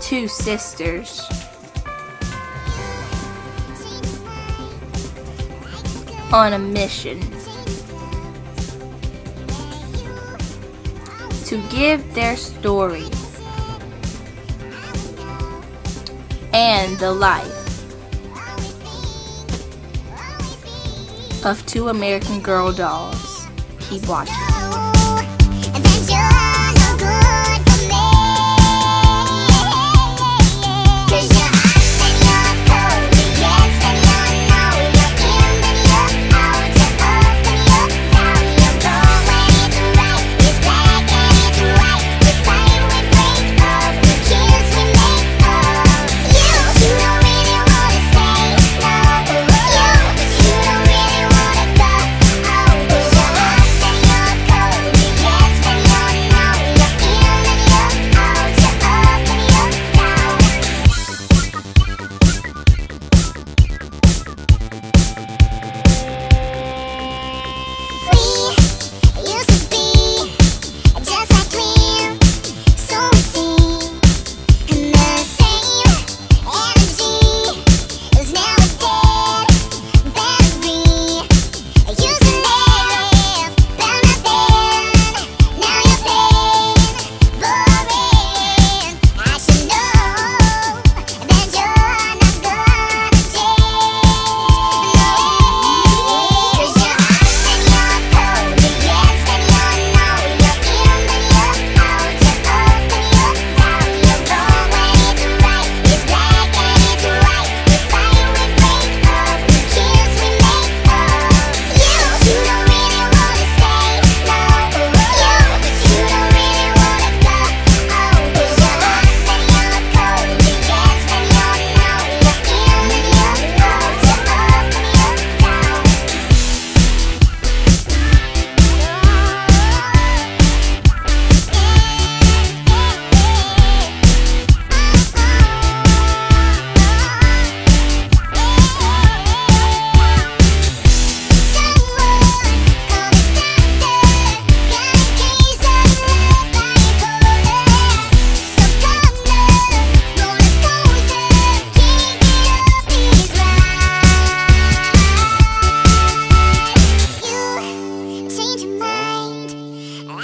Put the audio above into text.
two sisters. On a mission to give their story and the life of two American Girl dolls. Keep watching.